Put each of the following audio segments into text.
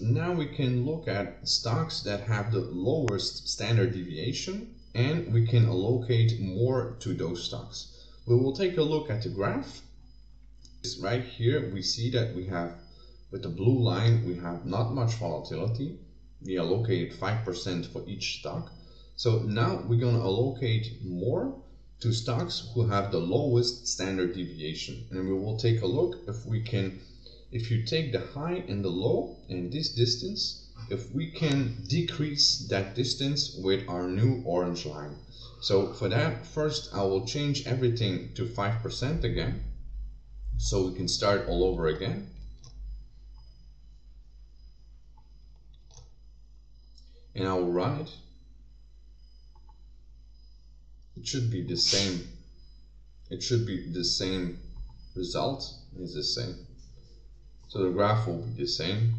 Now we can look at stocks that have the lowest standard deviation and we can allocate more to those stocks. We will take a look at the graph. Right here we see that we have with the blue line we have not much volatility. We allocate 5% for each stock. So now we're going to allocate more to stocks who have the lowest standard deviation and we will take a look if we can if you take the high and the low and this distance if we can decrease that distance with our new orange line. So for that first I will change everything to 5% again so we can start all over again. And I will run it. It should be the same. It should be the same result. Is the same so the graph will be the same.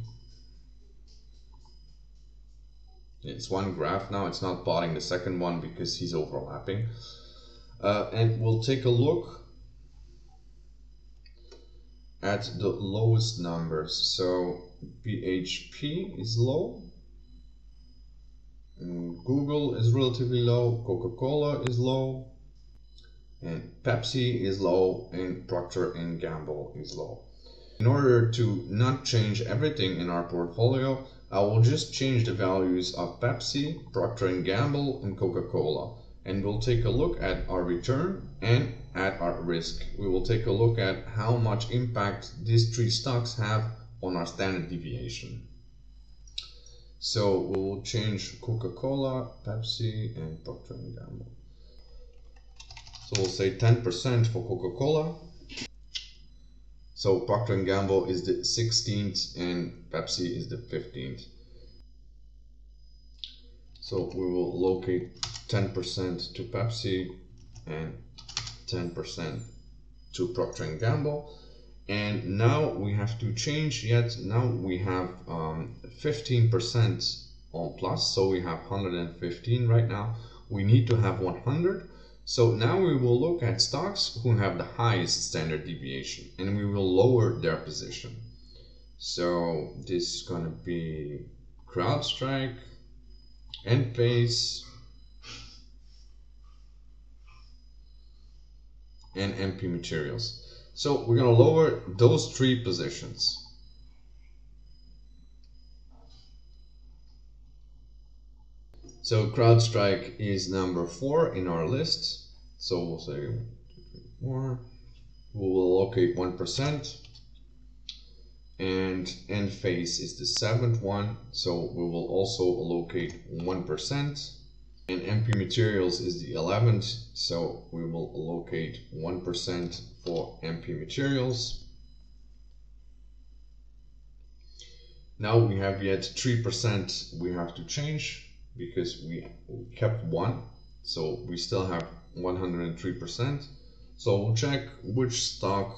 It's one graph now. It's not plotting the second one because he's overlapping. Uh, and we'll take a look at the lowest numbers. So BHP is low. Google is relatively low, Coca-Cola is low, and Pepsi is low, and Procter & Gamble is low. In order to not change everything in our portfolio, I will just change the values of Pepsi, Procter & Gamble, and Coca-Cola. And we'll take a look at our return and at our risk. We will take a look at how much impact these three stocks have on our standard deviation. So we'll change Coca-Cola, Pepsi, and Procter & Gamble. So we'll say 10% for Coca-Cola. So Procter & Gamble is the 16th and Pepsi is the 15th. So we will locate 10% to Pepsi and 10% to Procter & Gamble. And now we have to change yet. Now we have 15% um, on plus. So we have 115 right now. We need to have 100 so now we will look at stocks who have the highest standard deviation and we will lower their position so this is going to be CrowdStrike Enphase and MP Materials so we're going to lower those three positions. So CrowdStrike is number four in our list. So we'll say more. We will allocate 1%. And Enphase is the seventh one. So we will also allocate 1%. And MP Materials is the 11th. So we will allocate 1% for MP materials. Now we have yet 3% we have to change because we kept one. So we still have 103%. So we'll check which stock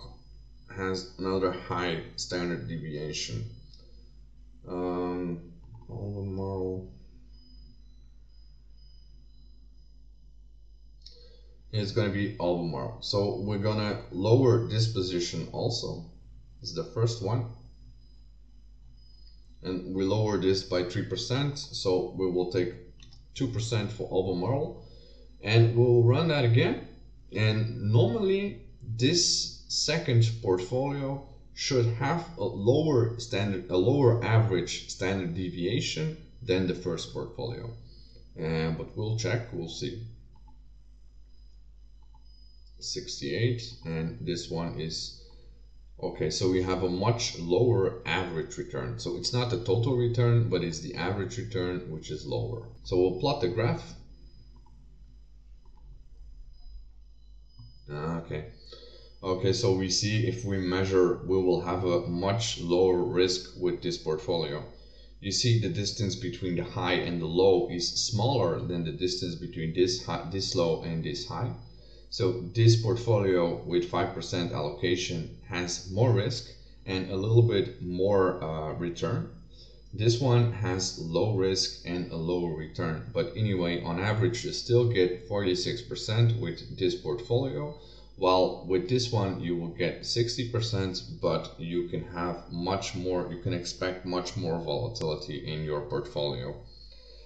has another high standard deviation. Um, Albemarle is going to be Albemarle. So we're going to lower this position also. Is the first one. And we lower this by 3%. So we will take 2% for Albemarle. And we'll run that again. And normally this second portfolio should have a lower standard, a lower average standard deviation than the first portfolio. And, but we'll check, we'll see. 68 and this one is okay so we have a much lower average return. So it's not the total return but it's the average return which is lower. So we'll plot the graph. Ah, okay. Okay so we see if we measure we will have a much lower risk with this portfolio. You see the distance between the high and the low is smaller than the distance between this high, this low and this high so this portfolio with 5% allocation has more risk and a little bit more uh, return. This one has low risk and a lower return. But anyway, on average, you still get 46% with this portfolio. While with this one you will get 60%, but you can have much more, you can expect much more volatility in your portfolio.